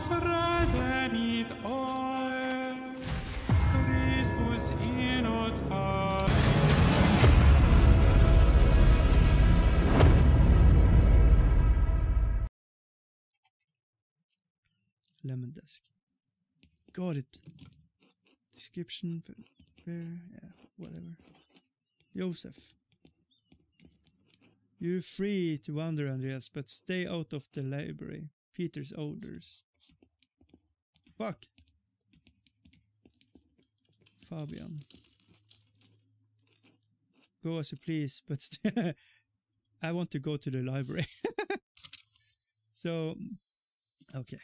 oss hat. Lemon desk. Got it. Description. f- Where? Yeah, whatever. Joseph. You're free to wander, Andreas, but stay out of the library. Peter's orders. Fuck. Fabian. Go as you please, but I want to go to the library. so, okay.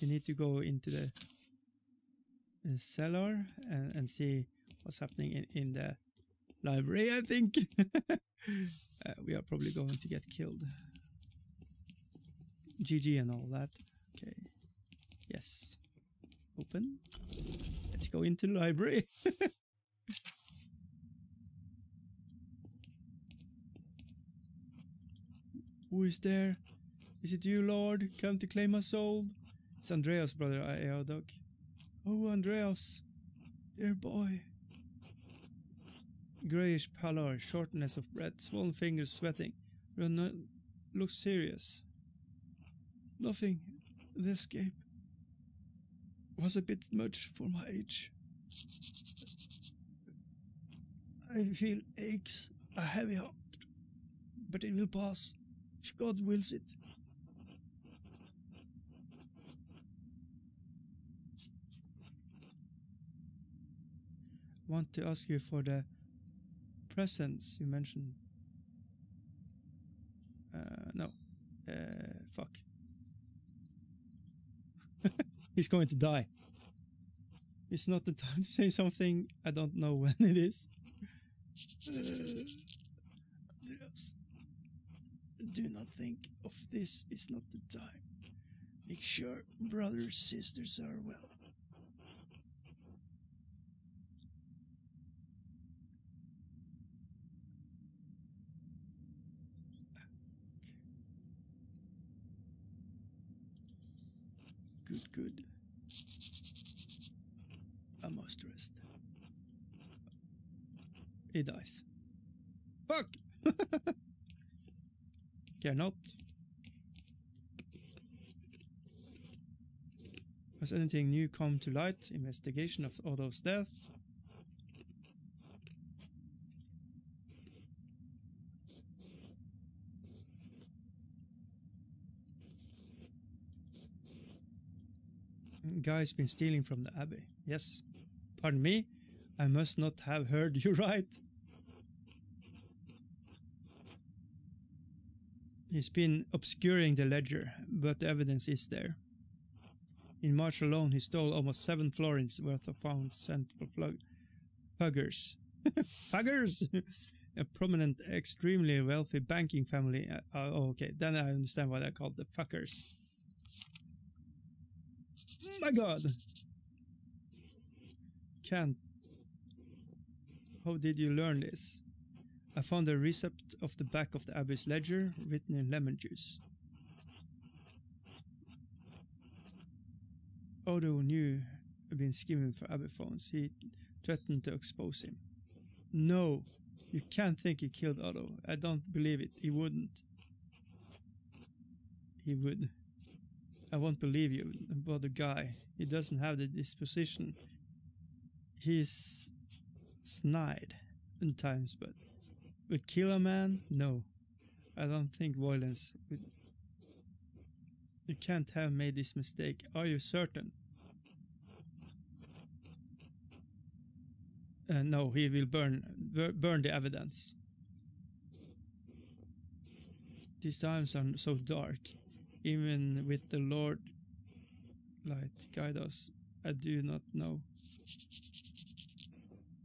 We need to go into the cellar and, and see what's happening in, in the library, I think. uh, we are probably going to get killed. GG and all that. Okay. Yes. Open. Let's go into the library. Who is there? Is it you, Lord? Come to claim my soul? It's Andreas, brother Eodok. Oh, Andreas. Dear boy. Grayish pallor, shortness of breath, swollen fingers sweating. Run looks serious. Nothing. The escape was a bit much for my age. I feel aches, a heavy heart, but it will pass if God wills it. Want to ask you for the presents you mentioned. Uh, no. Uh, fuck. He's going to die. It's not the time to say something. I don't know when it is. Do not think of this. It's not the time. Make sure brothers, sisters are well. Good, good. I must rest. He dies. Fuck! Cannot. Has anything new come to light? Investigation of Otto's death? Guy's been stealing from the abbey. Yes. Pardon me? I must not have heard you right. He's been obscuring the ledger, but the evidence is there. In March alone, he stole almost seven florins worth of pounds sent for flug- fuggers. fuggers! A prominent, extremely wealthy banking family. Uh, oh, okay, then I understand why they're called the fuckers. My god! Can't. How did you learn this? I found a receipt of the back of the abbey's ledger written in lemon juice. Odo knew I'd been scheming for abbey phones. He threatened to expose him. No, you can't think he killed Otto. I don't believe it. He wouldn't. He would. I won't believe you about the guy. He doesn't have the disposition. He's snide in times, but would kill a man? No. I don't think violence. You can't have made this mistake. Are you certain? Uh, no, he will burn bur- burn the evidence. These times are so dark. Even with the Lord light guide us, I do not know.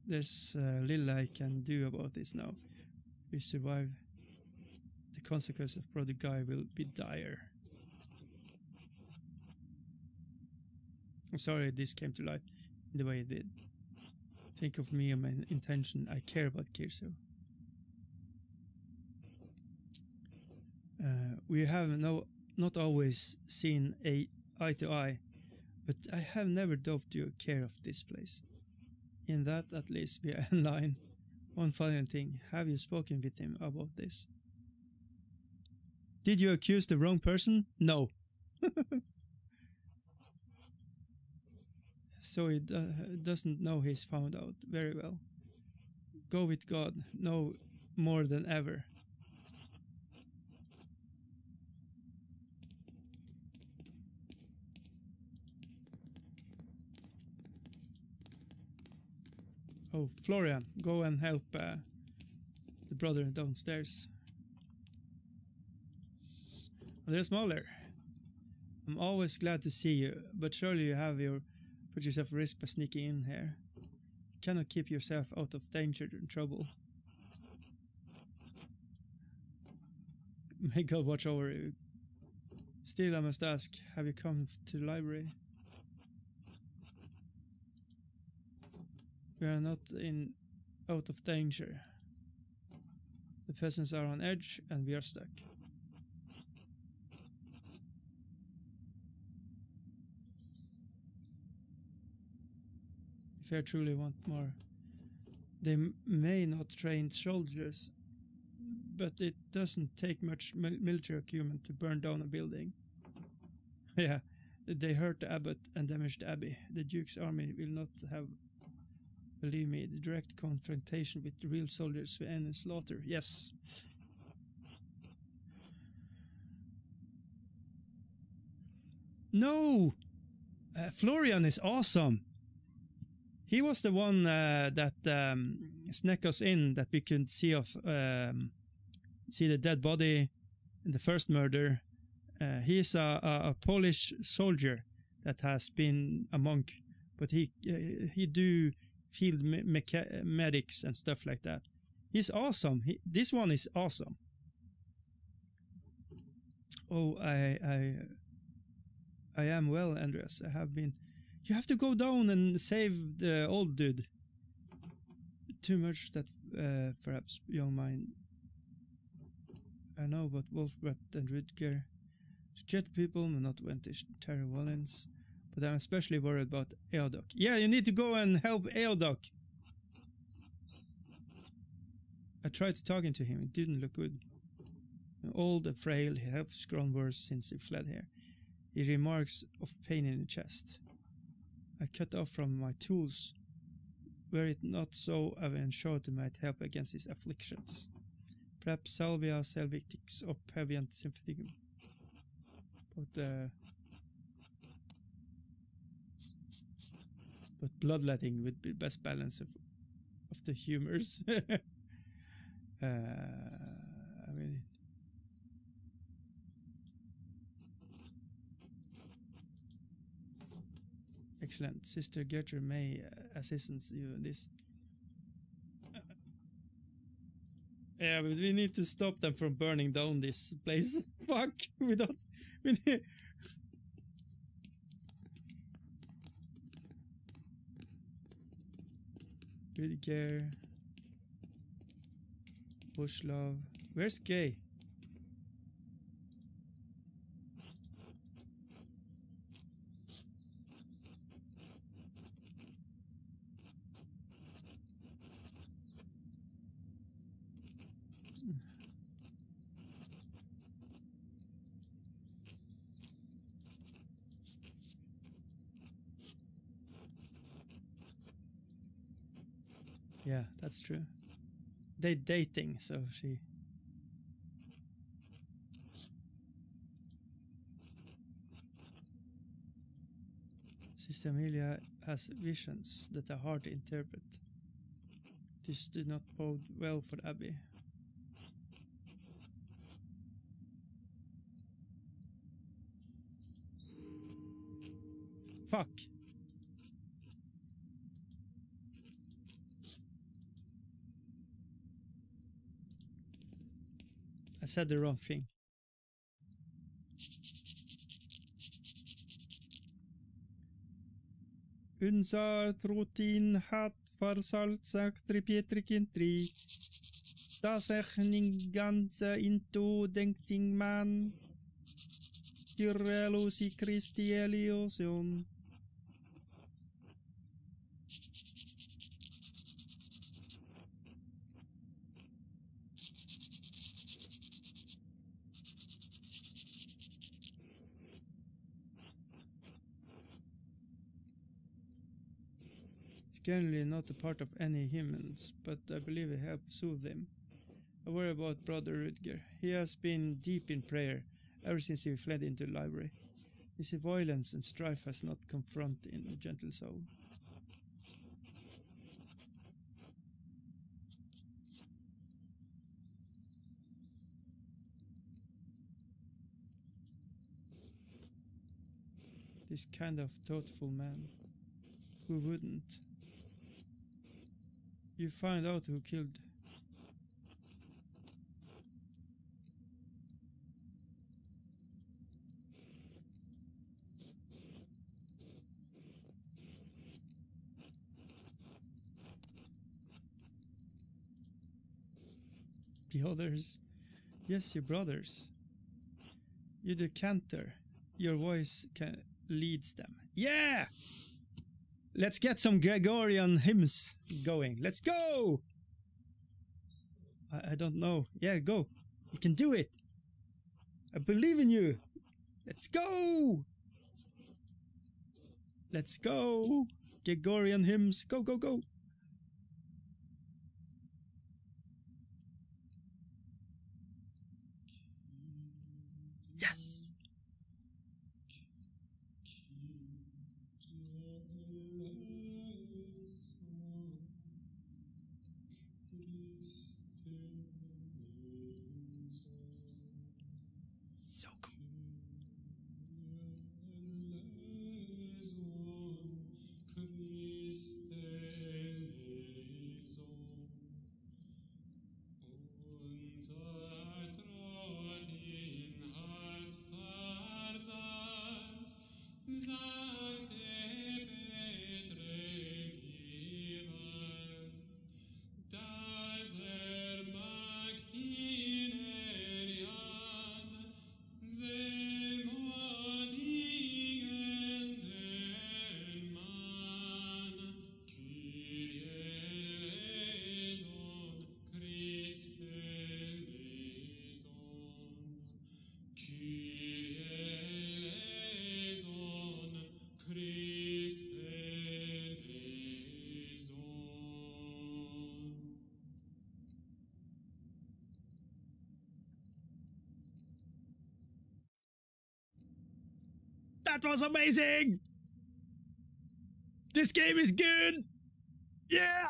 There's uh, little I can do about this now. We survive. The consequence of Brother Guy will be dire. I'm sorry this came to light the way it did. Think of me and my intention. I care about Kiersau. Uh, we have no, not always seen a eye to eye, but I have never doubted your care of this place. In that, at least, we are in line. One final thing, have you spoken with him about this? Did you accuse the wrong person? No. so he do- doesn't know he's found out very well. Go with God, no more than ever. Oh, Florian, go and help uh, the brother downstairs. There's Maler. I'm always glad to see you, but surely you have your put yourself at risk by sneaking in here. You cannot keep yourself out of danger and trouble. May God watch over you. Still, I must ask, have you come to the library? We are not in out of danger. The peasants are on edge and we are stuck. If I truly want more, they may not train soldiers, but it doesn't take much mil- military acumen to burn down a building. yeah, they hurt the abbot and damaged the abbey. The duke's army will not have Believe me, the direct confrontation with the real soldiers will end in slaughter. Yes. No! Uh, Florian is awesome. He was the one uh, that um, snuck us in that we could see of um, see the dead body in the first murder. Uh, he is a, a, a Polish soldier that has been a monk, but he uh, he do field me- mecha- medics and stuff like that. He's awesome. He, this one is awesome. Oh, I, I, I am well, Andreas. I have been. You have to go down and save the old dude. Too much that uh, perhaps young mind. I know about Wolfbert and Rüdiger. Jet people, not Wentish Terry Wallens but I'm especially worried about Eodoc. Yeah, you need to go and help Eodoc. I tried talking to him. It didn't look good. Old and frail, he has grown worse since he fled here. He remarks of pain in the chest. I cut off from my tools. Were it not so, I will ensure to might help against his afflictions. Perhaps Salvia Selvictix or Paviant Symphaticum. But, uh, but bloodletting would be the best balance of, of the humors. uh, I mean, excellent. Sister Gertrude May uh, assistance you in this. Uh, yeah, but we need to stop them from burning down this place. Fuck, we don't. We need, Rüdiger. Bushlov. Where's Gay? Yeah, that's true. They dating, so she. Sister Amelia has visions that are hard to interpret. This did not bode well for Abby. Fuck. Said the wrong thing. Unsar trotin hat farsalt sagt Pietrikin tri. Das ning ganze into denkting man. Kyrellus i Christi Eliosion. Generally not a part of any humans, but I believe it helps soothe them. I worry about Brother Rüdiger. He has been deep in prayer ever since he fled into the library. His violence and strife has not confronted a gentle soul. This kind of thoughtful man. Who wouldn't? You find out who killed the others. Yes, your brothers. You the cantor. Your voice can leads them. Yeah! Let's get some Gregorian hymns going. Let's go! I, I don't know. Yeah, go. You can do it. I believe in you. Let's go! Let's go! Gregorian hymns. Go, go, go! That was amazing! This game is good! Yeah!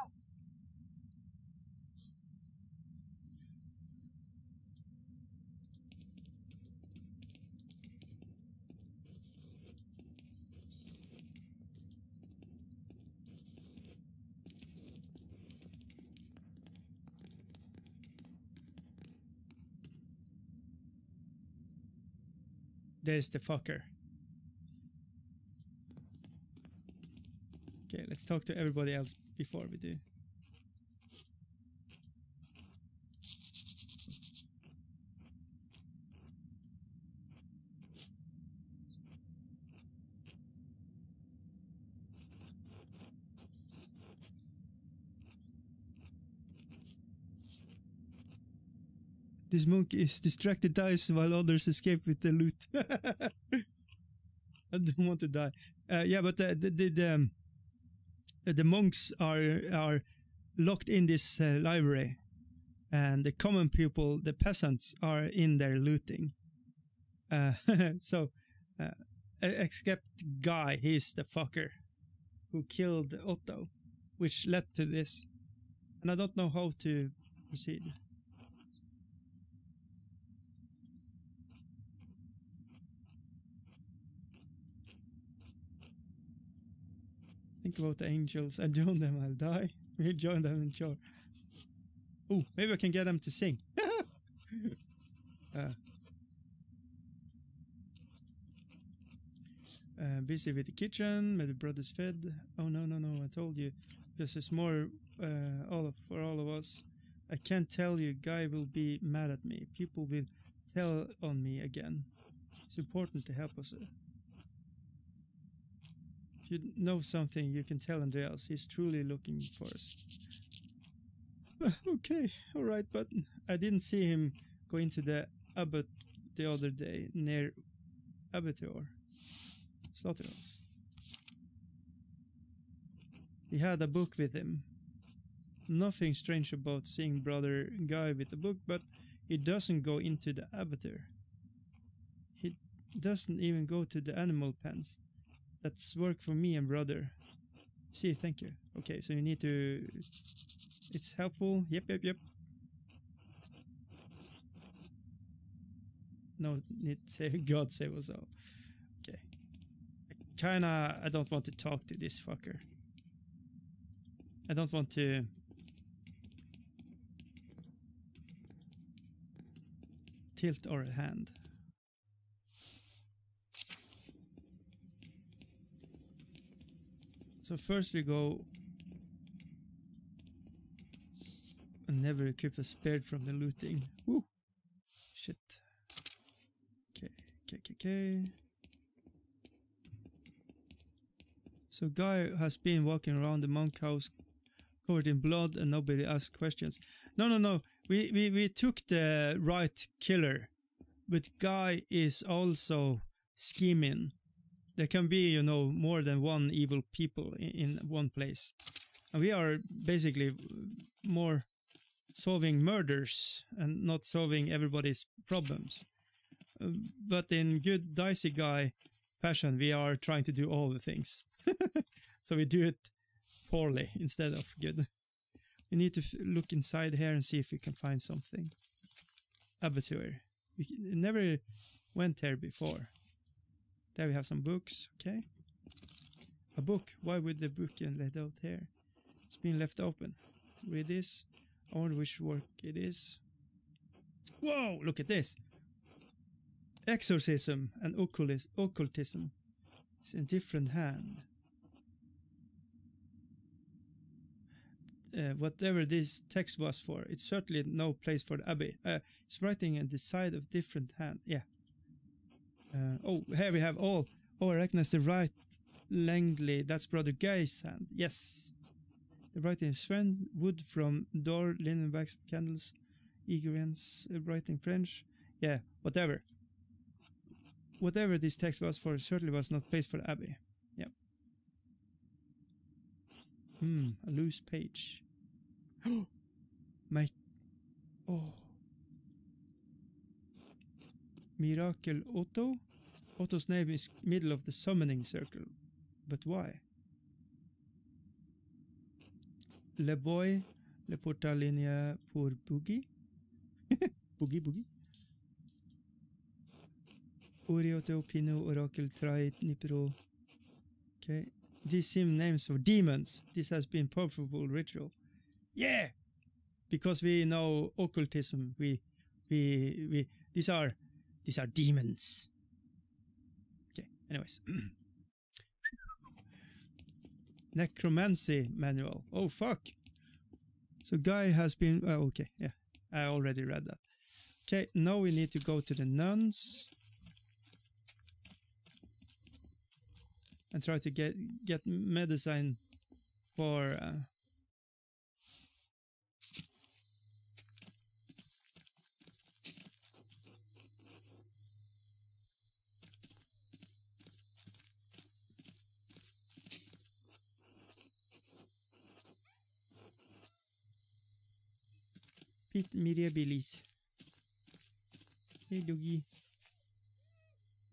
There's the fucker. Okay, let's talk to everybody else before we do. This monk is distracted dies while others escape with the loot. I don't want to die. Uh, yeah, but the the the, um, uh, the monks are are locked in this uh, library, and the common people, the peasants, are in there looting. Uh, so, uh, except Guy, he's the fucker who killed Otto, which led to this, and I don't know how to proceed. Think about the angels. I join them, I'll die. We'll join them in chore. Oh, maybe I can get them to sing. uh, uh, busy with the kitchen, my brother's fed. Oh no, no, no! I told you, this is more. Uh, all of, for all of us. I can't tell you. Guy will be mad at me. People will tell on me again. It's important to help us. You know something, you can tell Andreas. He's truly looking for us. Okay, all right, but I didn't see him go into the abbot the other day near abattoir slaughterhouse. He had a book with him. Nothing strange about seeing brother guy with a book, but he doesn't go into the abattoir. He doesn't even go to the animal pens. That's work for me and brother. See, thank you. Okay, so you need to. It's helpful. Yep, yep, yep. No need to say God save us all. Okay. Kinda, I don't want to talk to this fucker. I don't want to. Tilt our hand. So first we go and never equip a spared from the looting. Woo! Shit. Okay, okay, okay, okay. So guy has been walking around the monk house covered in blood and nobody asked questions. No, no, no. We, we, we took the right killer. But guy is also scheming. There can be, you know, more than one evil people in, in one place. And we are basically more solving murders and not solving everybody's problems. Um, but in good dicey guy fashion, we are trying to do all the things. so we do it poorly instead of good. We need to look inside here and see if we can find something. Abattoir. We never went there before. There we have some books. Okay. A book. Why would the book get let out here? It's been left open. Read this. I wonder which work it is. Whoa! Look at this. Exorcism and occultis- occultism. It's in different hand. Uh, whatever this text was for, it's certainly no place for the abbey. Uh, it's writing on the side of different hand. Yeah. Uh, oh, here we have all. Oh, I recognize the right Langley. That's Brother Guy's hand. Yes. The writing is friend. Wood from door, linen wax candles, ingredients, uh, writing French. Yeah, whatever. Whatever this text was for, certainly was not place for abbey. Yep. Hmm, a loose page. My. Oh. Miracle Otto? Otto's name is middle of the summoning circle. But why? Le boy, le portalinea pour boogie? boogie boogie? Orioto, Pino, Oracle, Trait, Nipro. Okay. These seem names for demons. This has been powerful ritual. Yeah! Because we know occultism, we we we these are these are demons. Okay, anyways. Necromancy manual. Oh fuck. So guy has been oh, okay, yeah. I already read that. Okay, now we need to go to the nuns. and try to get get medicine for uh, Pit mirabilis. Hey doggy.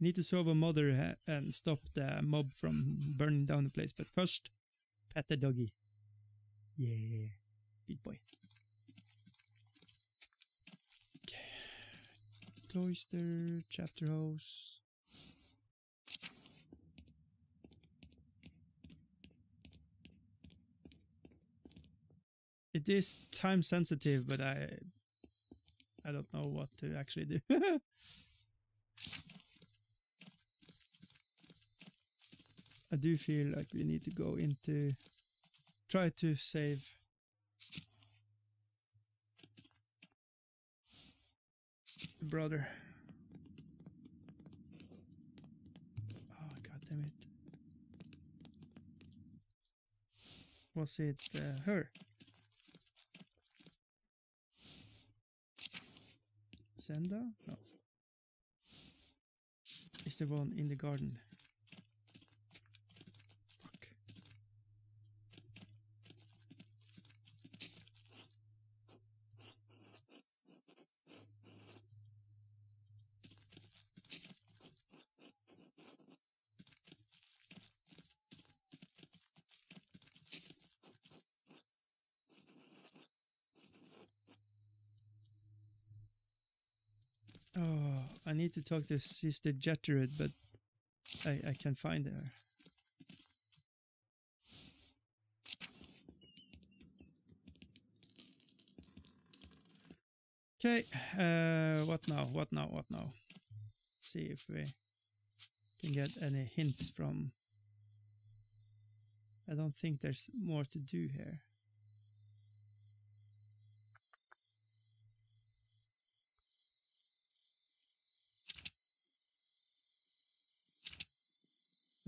Need to solve a mother uh, and stop the mob from burning down the place. But first, pet the doggy. Yeah, big boy. Okay. Cloister, chapter house. it is time sensitive, but I I don't know what to actually do. I do feel like we need to go into try to save brother. Oh god damn it. Was it uh, her? No. Is the one in the garden? Fuck. Oh, I need to talk to Sister Jetterid, but I, I can't find her. Okay, uh, what now? What now? What now? See if we can get any hints from. I don't think there's more to do here.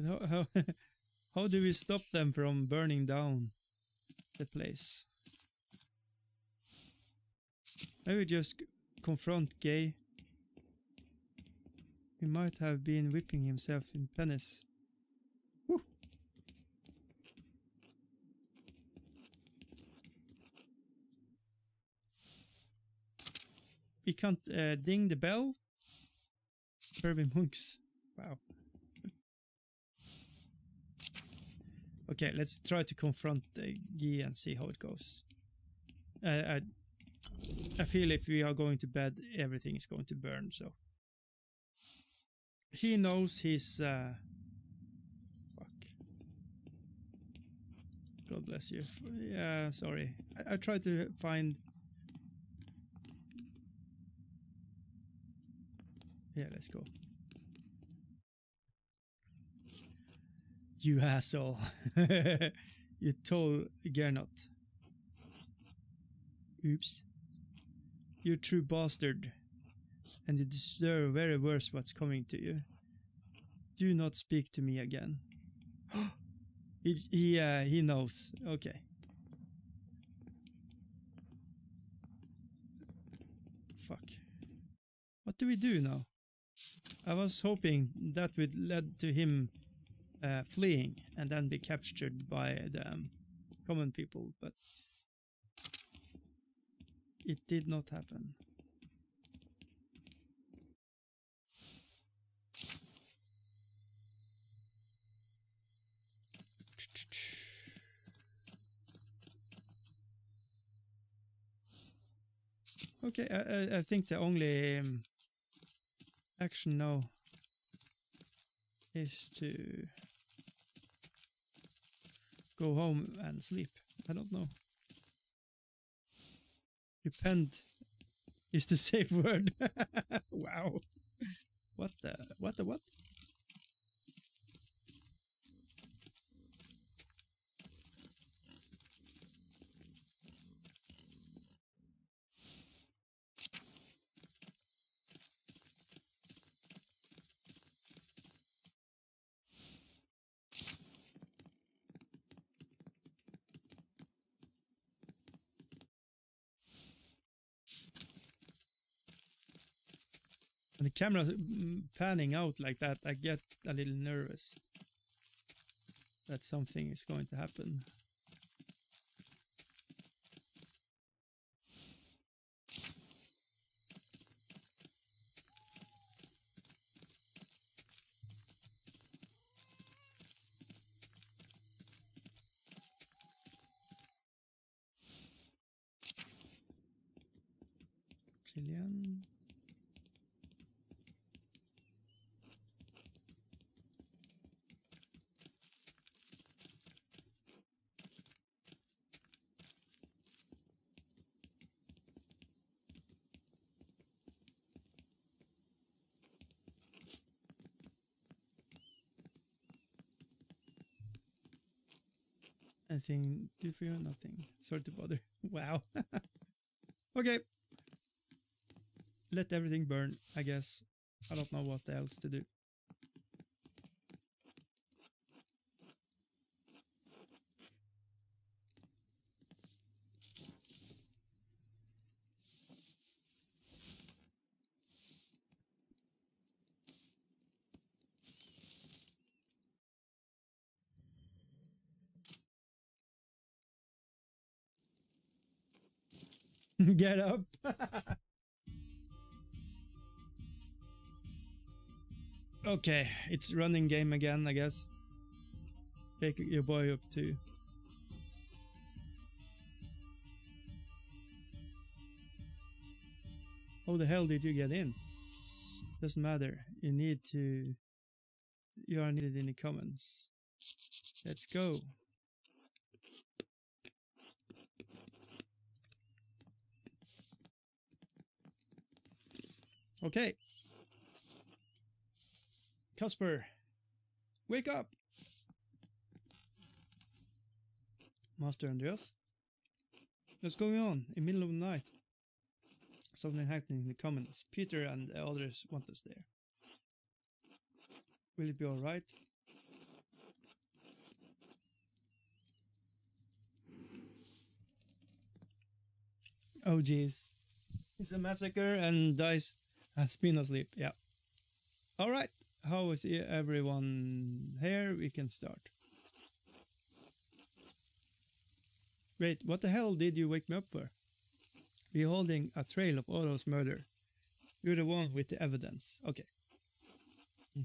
How, how, how do we stop them from burning down the place? Maybe just confront Gay. He might have been whipping himself in penis. Woo. We can't uh, ding the bell. Pervy monks. Wow. Okay, let's try to confront the Guy and see how it goes. Uh, I, I feel if we are going to bed, everything is going to burn. So he knows he's. Uh, fuck. God bless you. Yeah, sorry. I, I tried to find. Yeah, let's go. You asshole. you told Gernot. Oops. You're a true bastard. And you deserve very worse what's coming to you. Do not speak to me again. he he uh, he knows. Okay. Fuck. What do we do now? I was hoping that would lead to him uh, fleeing and then be captured by the um, common people, but it did not happen. Okay, I, I, think the only um, action now is to go home and sleep. I don't know. Repent is the safe word. wow. What the what the what? Camera mm, panning out like that, I get a little nervous that something is going to happen. Killian. Anything do for you? Nothing. Sorry to bother. Wow. okay. Let everything burn, I guess. I don't know what else to do. Get up. okay, it's running game again, I guess. Pick your boy up too. How the hell did you get in? Doesn't matter. You need to. You are needed in the comments. Let's go. Okay. Casper, wake up. Master Andreas, what's going on in the middle of the night? Something happening in the commons. Peter and the others want us there. Will it be alright? Oh jeez. It's a massacre and Dice has been asleep. Yeah. Alright. How is everyone here? We can start. Wait, what the hell did you wake me up for? We're holding a trail of Otto's murder. You're the one with the evidence. Okay. Hmm.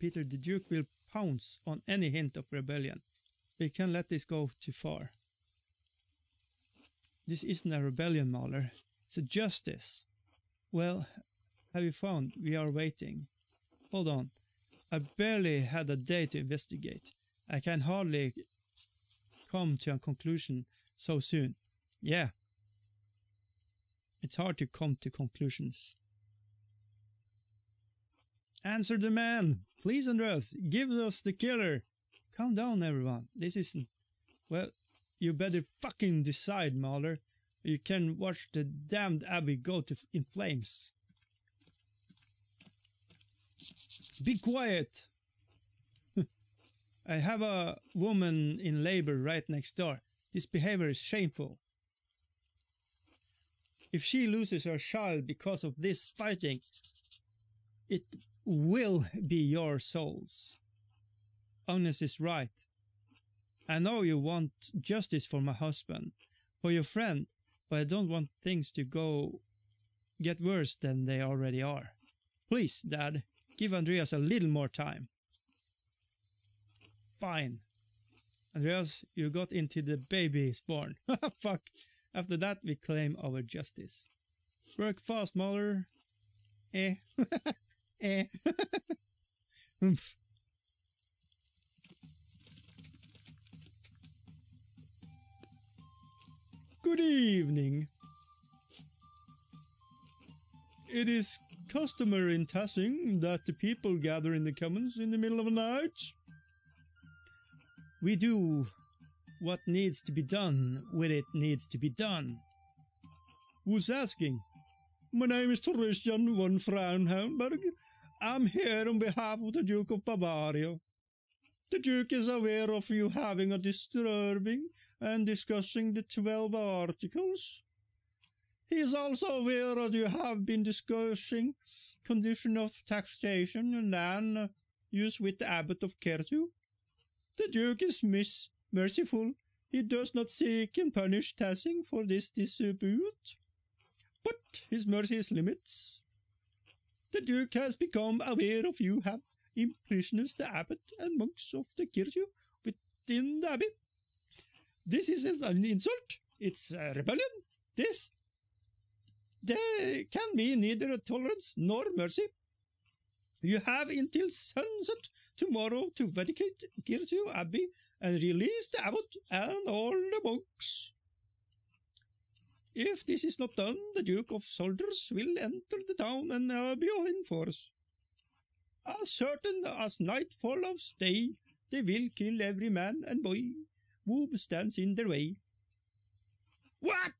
Peter, the Duke will pounce on any hint of rebellion. We can't let this go too far. This isn't a rebellion, Maler. It's a justice. Well, have you found? We are waiting. Hold on. I barely had a day to investigate. I can hardly come to a conclusion so soon. Yeah. It's hard to come to conclusions. Answer the man! Please, Andreas, give us the killer! Calm down, everyone. This isn't. Well, you better fucking decide, Maler. You can watch the damned abbey go to in flames. Be quiet! I have a woman in labor right next door. This behavior is shameful. If she loses her child because of this fighting, it will be your souls. Agnes is right. I know you want justice for my husband, for your friend, but I don't want things to go get worse than they already are. Please, Dad, give Andreas a little more time. Fine. Andreas, you got into the baby is born. Fuck. After that, we claim our justice. Work fast, Maler. Eh. eh. Good evening. It is customary in Tassing that the people gather in the commons in the middle of the night. We do what needs to be done when it needs to be done. Who's asking? My name is Christian von Fraunhounberg. I'm here on behalf of the Duke of Bavaria. The Duke is aware of you having a disturbing and discussing the 12 articles. He is also aware that you have been discussing condition of taxation and land use with the abbot of Kertu. The Duke is mis- merciful. He does not seek and punish Tassing for this dispute, but his mercy has limits. The Duke has become aware of you have imprisoned the abbot and monks of the Kirche within the abbey. This is an insult. It's a rebellion. This. There can be neither tolerance nor mercy. You have until sunset tomorrow to vacate Kirche Abbey and release the abbot and all the monks. If this is not done, the Duke of Soldiers will enter the town and Abbey in force. As certain as night follows day, they will kill every man and boy who stands in their way. What?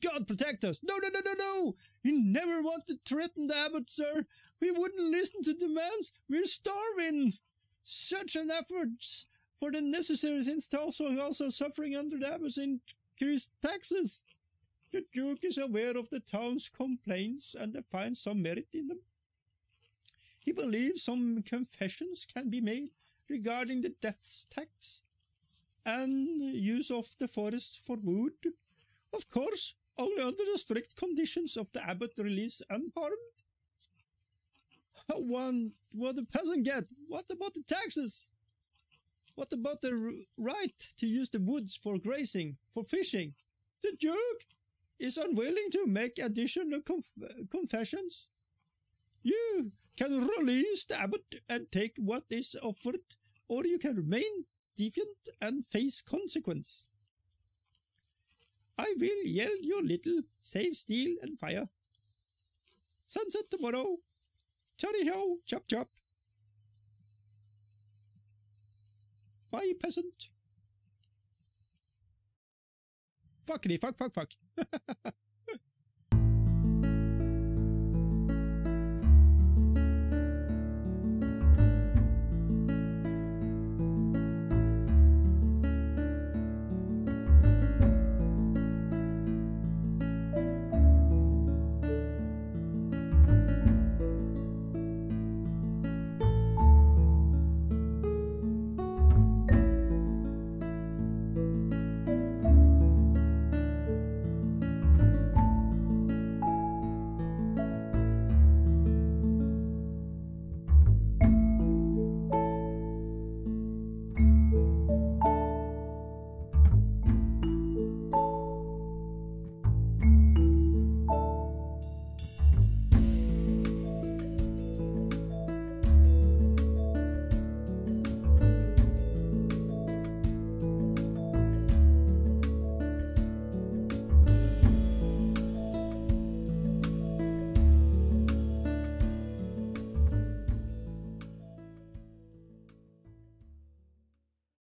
God protect us! No, no, no, no, no! We never want to threaten the abbot, sir. We wouldn't listen to demands. We're starving. Such an effort for the necessary since also also suffering under the abbot's increased taxes. The Duke is aware of the town's complaints and finds some merit in them. He believes some confessions can be made regarding the death tax. and use of the forest for wood. Of course, only under the strict conditions of the abbot release unharmed. One, what the peasant get? What about the taxes? What about the right to use the woods for grazing, for fishing? The Duke is unwilling to make additional conf- confessions. You can release the abbot and take what is offered, or you can remain defiant and face consequence. I will yield your little, save steel and fire. Sunset tomorrow. Chari ho, chop chop. Bye, peasant. Fuckity fuck fuck fuck.